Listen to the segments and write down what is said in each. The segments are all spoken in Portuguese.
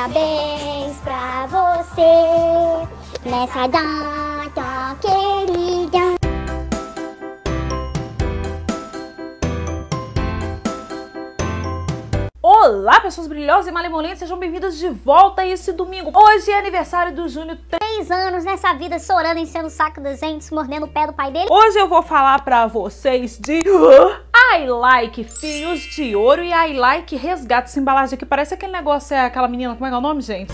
Parabéns pra você nessa data querida. Olá, pessoas brilhosas e malemolentes, sejam bem-vindas de volta a esse domingo. Hoje é aniversário do Júnior. Três anos nessa vida chorando, enchendo o saco da gente, mordendo o pé do pai dele. Hoje eu vou falar pra vocês de I Like Fios de Ouro e I Like Resgate. Essa embalagem aqui parece aquele negócio, é aquela menina, como é que é o nome, gente?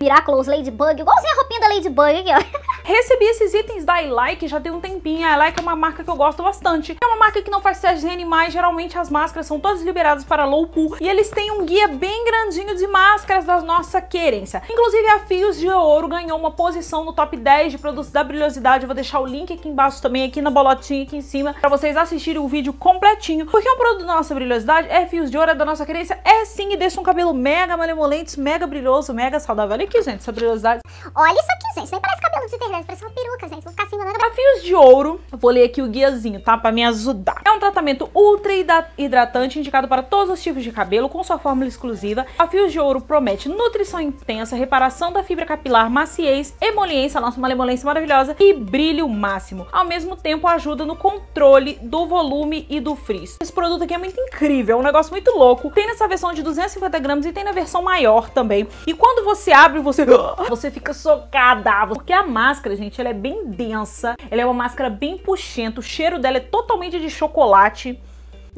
Miraculous Ladybug, igualzinho a roupinha da Ladybug aqui, ó. Recebi esses itens da iLike já tem um tempinho. A iLike é uma marca que eu gosto bastante. É uma marca que não faz testes em animais. Geralmente as máscaras são todas liberadas para low pool. E eles têm um guia bem grandinho de máscaras da nossa querência. Inclusive a Fios de Ouro ganhou uma posição no top 10 de produtos da brilhosidade. Eu vou deixar o link aqui embaixo também, aqui na bolotinha aqui em cima, para vocês assistirem o vídeo completinho. Porque é um produto da nossa brilhosidade, é Fios de Ouro, é da nossa querência, é sim e deixa um cabelo mega malemolente, mega brilhoso, mega saudável. Olha aqui, gente, essa brilhosidade. Olha isso aqui, gente. Nem parece cabelo de internet, parece uma peruca, gente. Vou ficar assim. A Fios de Ouro, vou ler aqui o guiazinho, tá? Pra me ajudar. Um tratamento ultra hidratante indicado para todos os tipos de cabelo, com sua fórmula exclusiva. A Fios de Ouro promete nutrição intensa, reparação da fibra capilar, maciez, emoliência, nossa malemolência maravilhosa e brilho máximo. Ao mesmo tempo, ajuda no controle do volume e do frizz. Esse produto aqui é muito incrível, é um negócio muito louco. Tem nessa versão de 250 gramas e tem na versão maior também. E quando você abre, você, você fica chocada. Porque a máscara, gente, ela é bem densa. Ela é uma máscara bem puxenta. O cheiro dela é totalmente de chocolate chocolate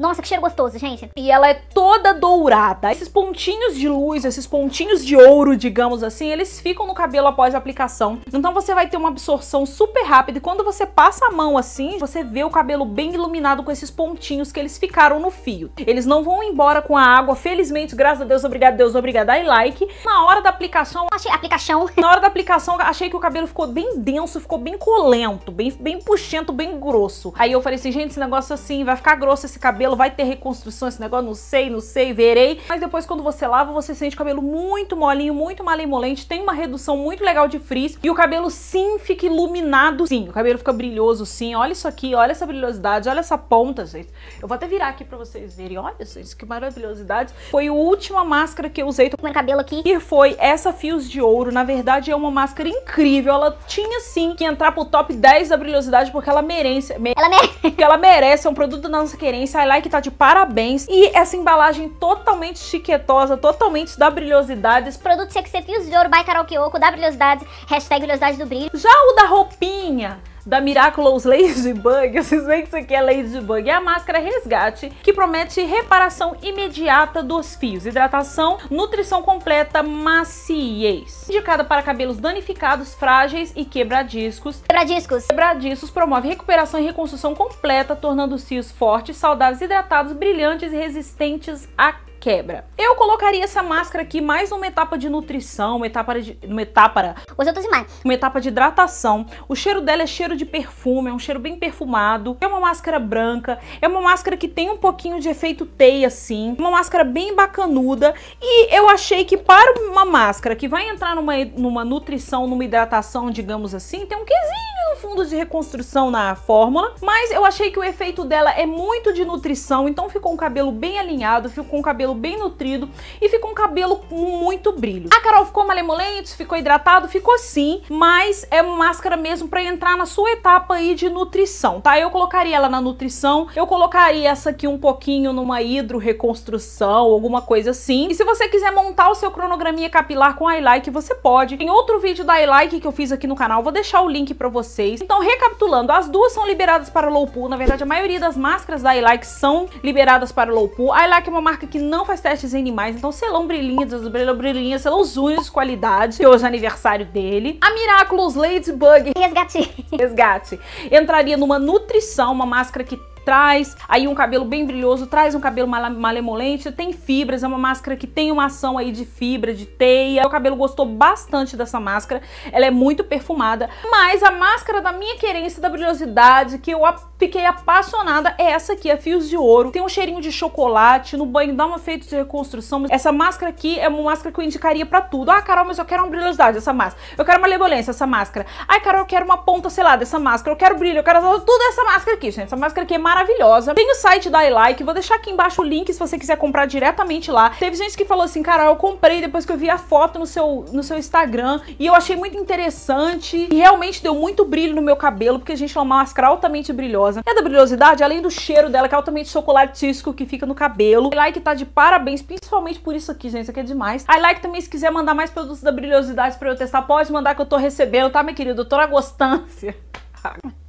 nossa, que cheiro gostoso, gente. E ela é toda dourada. Esses pontinhos de luz, esses pontinhos de ouro, digamos assim, eles ficam no cabelo após a aplicação. Então você vai ter uma absorção super rápida. E quando você passa a mão assim, você vê o cabelo bem iluminado com esses pontinhos que eles ficaram no fio. Eles não vão embora com a água. Felizmente, graças a Deus, obrigado, Deus, obrigada, I like. Na hora da aplicação, Achei aplicação. na hora da aplicação, achei que o cabelo ficou bem denso, ficou bem colento, bem, bem puxento, bem grosso. Aí eu falei assim, gente, esse negócio assim, vai ficar grosso esse cabelo, vai ter reconstrução esse negócio, não sei, não sei, verei. Mas depois quando você lava, você sente o cabelo muito molinho, muito malemolente, tem uma redução muito legal de frizz e o cabelo sim fica iluminado, sim, o cabelo fica brilhoso, sim. Olha isso aqui, olha essa brilhosidade, olha essa ponta, gente. Eu vou até virar aqui pra vocês verem, olha, gente, que maravilhosidade. Foi a última máscara que eu usei, Tô comendo cabelo aqui. que foi essa Fios de Ouro. Na verdade, é uma máscara incrível. Ela tinha sim que entrar pro top 10 da brilhosidade, porque ela merece. me- Ela merece. porque ela merece, é um produto da nossa querência. A like tá de parabéns. E essa embalagem totalmente chiquetosa, totalmente da brilhosidade. Produto tinha que ser fios de ouro by Oco, da brilhosidade, hashtag brilhosidade do brilho. Já o da roupinha da Miraculous Ladybug, vocês veem que isso aqui é Ladybug, é a máscara resgate que promete reparação imediata dos fios, hidratação, nutrição completa, maciez. Indicada para cabelos danificados, frágeis e quebradiscos. Quebradiscos. Quebradiços promove recuperação e reconstrução completa, tornando os fios fortes, saudáveis, hidratados, brilhantes e resistentes à quebra. Eu colocaria essa máscara aqui mais numa etapa de nutrição, uma etapa de, uma etapa eu tô demais. uma etapa de hidratação. O cheiro dela é cheiro de perfume, é um cheiro bem perfumado. É uma máscara branca, é uma máscara que tem um pouquinho de efeito teia assim, uma máscara bem bacanuda. E eu achei que para uma máscara que vai entrar numa, numa nutrição, numa hidratação, digamos assim, tem um quesinho fundo de reconstrução na fórmula, mas eu achei que o efeito dela é muito de nutrição, então ficou um cabelo bem alinhado, ficou um cabelo bem nutrido e ficou um cabelo com muito brilho. A Carol ficou malemolente, ficou hidratado, ficou sim, mas é uma máscara mesmo para entrar na sua etapa aí de nutrição, tá? Eu colocaria ela na nutrição, eu colocaria essa aqui um pouquinho numa hidro reconstrução, alguma coisa assim. E se você quiser montar o seu cronograminha capilar com iLike, você pode. Tem outro vídeo da iLike que eu fiz aqui no canal, vou deixar o link para vocês. Então, recapitulando, as duas são liberadas para low pool, na verdade a maioria das máscaras da iLike são liberadas para low pool. A iLike é uma marca que não faz testes em animais, então selão brilhinhos, brilham brilhinhos, selão os unhos de qualidade, que hoje é aniversário dele. A Miraculous Ladybug Resgate. resgate entraria numa nutrição, uma máscara que traz aí um cabelo bem brilhoso, traz um cabelo malemolente, tem fibras, é uma máscara que tem uma ação aí de fibra, de teia. O cabelo gostou bastante dessa máscara, ela é muito perfumada, mas a máscara da minha querência, da brilhosidade, que eu fiquei apaixonada, é essa aqui, a Fios de Ouro. Tem um cheirinho de chocolate, no banho dá um efeito de reconstrução. Essa máscara aqui é uma máscara que eu indicaria pra tudo. Ah, Carol, mas eu quero uma brilhosidade dessa máscara. Eu quero uma malemolência, essa máscara. Ai, Carol, eu quero uma ponta, sei lá, dessa máscara. Eu quero brilho, eu quero tudo essa máscara aqui, gente. Essa máscara aqui é maravilhosa. Tem o site da iLike, vou deixar aqui embaixo o link se você quiser comprar diretamente lá. Teve gente que falou assim, cara, eu comprei depois que eu vi a foto no seu, no seu Instagram e eu achei muito interessante e realmente deu muito brilho no meu cabelo, porque a gente é uma máscara altamente brilhosa. É da brilhosidade, além do cheiro dela, que é altamente chocolatístico que fica no cabelo. A iLike tá de parabéns, principalmente por isso aqui, gente, isso aqui é demais. A iLike também, se quiser mandar mais produtos da brilhosidade pra eu testar, pode mandar que eu tô recebendo, tá, minha querida? Doutora Gostância.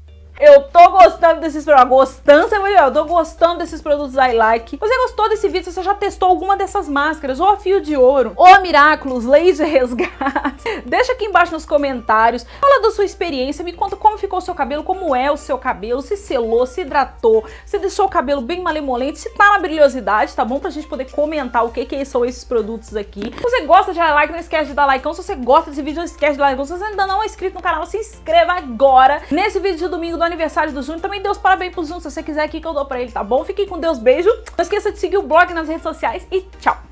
Eu tô gostando desses produtos. Gostância, eu tô gostando desses produtos I like. Você gostou desse vídeo? Você já testou alguma dessas máscaras? Ou a fio de ouro? Ou a Miraculous, laser resgate? Deixa aqui embaixo nos comentários. Fala da sua experiência. Me conta como ficou o seu cabelo, como é o seu cabelo, se selou, se hidratou, se deixou o cabelo bem malemolente, se tá na brilhosidade, tá bom? Pra gente poder comentar o que, que são esses produtos aqui. Se você gosta de I like, não esquece de dar like. Se você gosta desse vídeo, não esquece de dar like. Se você ainda não é inscrito no canal, se inscreva agora. Nesse vídeo de domingo do aniversário do Júnior. Também dê os parabéns pro Júnior, se você quiser aqui que eu dou pra ele, tá bom? Fiquem com Deus, beijo. Não esqueça de seguir o blog nas redes sociais e tchau!